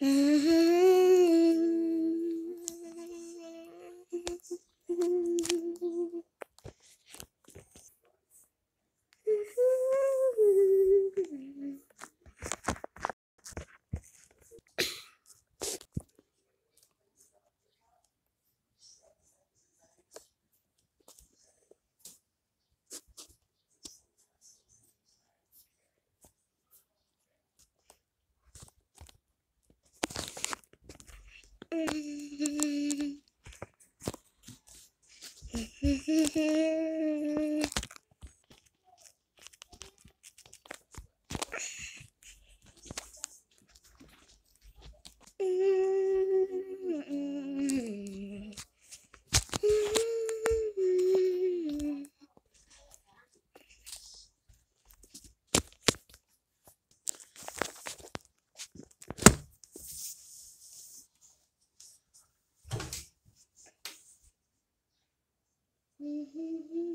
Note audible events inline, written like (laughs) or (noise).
Mm-hmm. (laughs) Hehehehe Mm-hmm. (laughs)